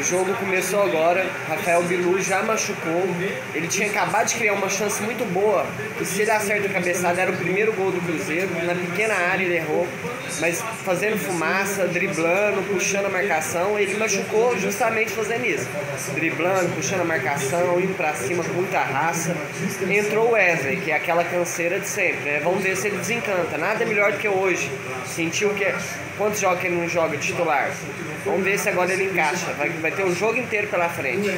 O jogo começou agora, Rafael Bilu já machucou. Ele tinha acabado de criar uma chance muito boa. E se ele acerta a cabeçada, era o primeiro gol do Cruzeiro. Na pequena área ele errou, mas fazendo fumaça, driblando, puxando a marcação, ele machucou justamente fazendo isso. Driblando, puxando a marcação, indo pra cima com muita raça. Entrou o Wesley, que é aquela canseira de sempre, né? Vamos ver se ele desencanta. Nada melhor do que hoje. Sentiu que. Quantos jogos ele não joga titular? Vamos ver se agora ele encaixa. Vai, vai ter o jogo inteiro pela frente.